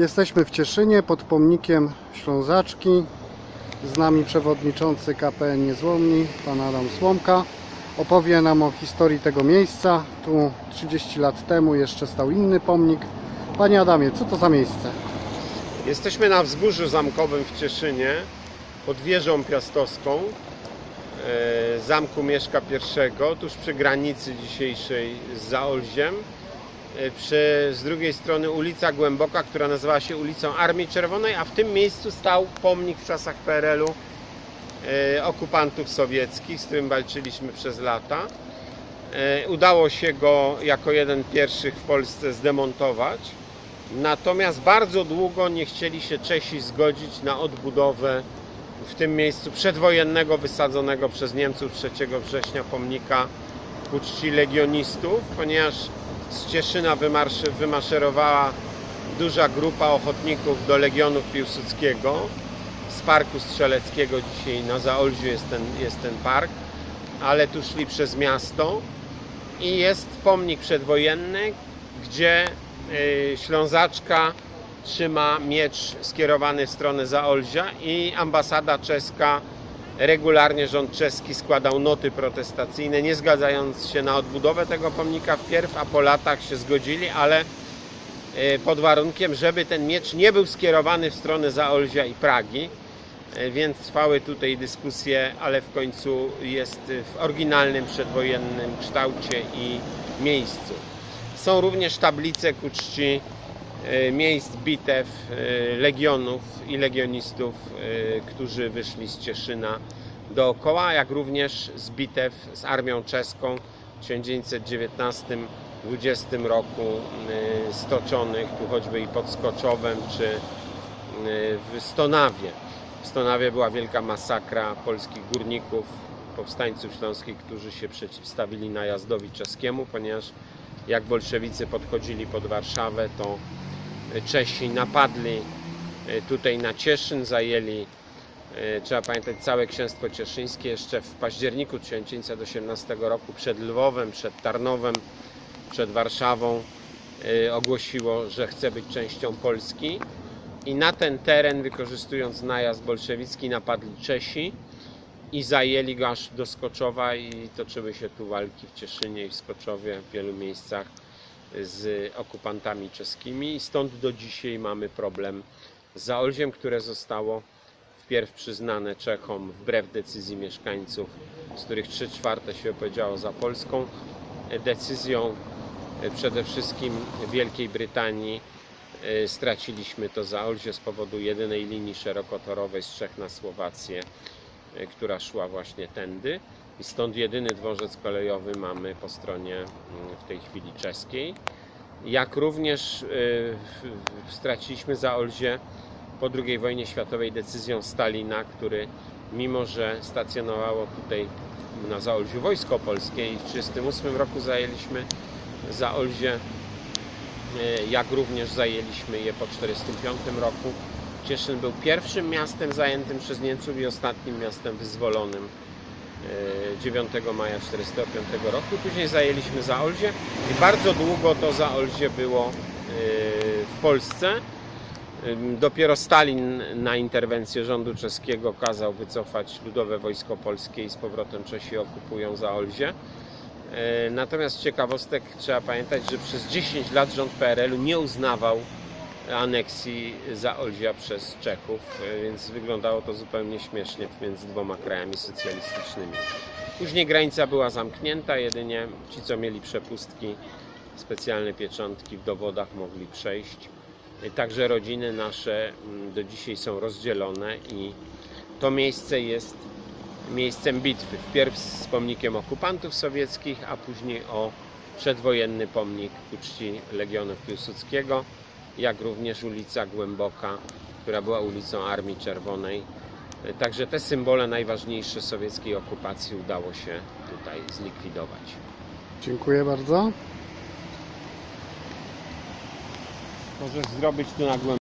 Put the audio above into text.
Jesteśmy w Cieszynie pod pomnikiem Ślązaczki. Z nami przewodniczący KPN Niezłomni, pan Adam Słomka. Opowie nam o historii tego miejsca. Tu 30 lat temu jeszcze stał inny pomnik. Panie Adamie, co to za miejsce? Jesteśmy na wzgórzu zamkowym w Cieszynie, pod wieżą piastowską e, Zamku Mieszka I, tuż przy granicy dzisiejszej z Zaolziem. E, Przy, z drugiej strony ulica Głęboka, która nazywała się ulicą Armii Czerwonej, a w tym miejscu stał pomnik w czasach PRL-u e, okupantów sowieckich, z którym walczyliśmy przez lata. E, Udało się go jako jeden pierwszych w Polsce zdemontować. Natomiast bardzo długo nie chcieli się Czesi zgodzić na odbudowę w tym miejscu przedwojennego wysadzonego przez Niemców 3 września pomnika ku czci legionistów, ponieważ z Cieszyna wymarszy, wymaszerowała duża grupa ochotników do Legionu Piłsudskiego z Parku Strzeleckiego. Dzisiaj na Zaolziu jest ten, jest ten park, ale tu szli przez miasto i jest pomnik przedwojenny, gdzie y, Ślązaczka trzyma miecz skierowany w stronę Zaolzia i ambasada czeska, regularnie rząd czeski składał noty protestacyjne, nie zgadzając się na odbudowę tego pomnika wpierw, a po latach się zgodzili, ale y, pod warunkiem, żeby ten miecz nie był skierowany w stronę Zaolzia i Pragi. Y, Więc trwały tutaj dyskusje, ale w końcu jest w oryginalnym przedwojennym kształcie i miejscu. Są również tablice ku czci e, miejsc bitew e, legionów i legionistów, e, którzy wyszli z Cieszyna dookoła, jak również z bitew z armią czeską w 1919-20 roku e, stoczonych, tu choćby i pod Skoczowem czy e, w Stonawie. W Stonawie była wielka masakra polskich górników, powstańców śląskich, którzy się przeciwstawili najazdowi czeskiemu, ponieważ jak bolszewicy podchodzili pod Warszawę, to Czesi napadli e, tutaj na Cieszyn, zajęli, e, trzeba pamiętać, całe księstwo cieszyńskie jeszcze w październiku 1918 roku przed Lwowem, przed Tarnowem, przed Warszawą e, ogłosiło, że chce być częścią Polski. I na ten teren, wykorzystując najazd bolszewicki, napadli Czesi i zajęli go aż do Skoczowa i toczyły się tu walki w Cieszynie i w Skoczowie w wielu miejscach z okupantami czeskimi stąd do dzisiaj mamy problem z Zaolziem, które zostało wpierw przyznane Czechom wbrew decyzji mieszkańców, z których 3 czwarte się opowiedziało za polską decyzją e, przede wszystkim Wielkiej Brytanii e, straciliśmy to Zaolzie z powodu jedynej linii szerokotorowej z Czech na Słowację, e, która szła właśnie tędy. I stąd jedyny dworzec kolejowy mamy po stronie mm, w tej chwili czeskiej. Jak również y, straciliśmy Zaolzie po II wojnie światowej decyzją Stalina, który mimo, że stacjonowało tutaj na Zaolziu wojsko polskie i w 1938 roku zajęliśmy Zaolzie, y, jak również zajęliśmy je po 1945 roku. Cieszyn był pierwszym miastem zajętym przez Niemców i ostatnim miastem wyzwolonym 9 maja 1945 roku. Później zajęliśmy Zaolzie i bardzo długo to Zaolzie było e, w Polsce. Dopiero Stalin na interwencję rządu czeskiego kazał wycofać Ludowe Wojsko Polskie i z powrotem Czesi okupują Zaolzie. E, Natomiast ciekawostek trzeba pamiętać, że przez 10 lat rząd PRL-u nie uznawał aneksji Zaolzia przez Czechów, e, więc wyglądało to zupełnie śmiesznie między dwoma krajami socjalistycznymi. Później granica była zamknięta, jedynie ci, co mieli przepustki, specjalne pieczątki w dowodach mogli przejść. E, Także rodziny nasze mm, do dzisiaj są rozdzielone i to miejsce jest miejscem bitwy. Wpierw z pomnikiem okupantów sowieckich, a później o przedwojenny pomnik ku Legionów Piłsudskiego, jak również ulica Głęboka, która była ulicą Armii Czerwonej. Także te symbole najważniejsze sowieckiej okupacji udało się tutaj zlikwidować. Dziękuję bardzo. Możesz zrobić tu na głęboko.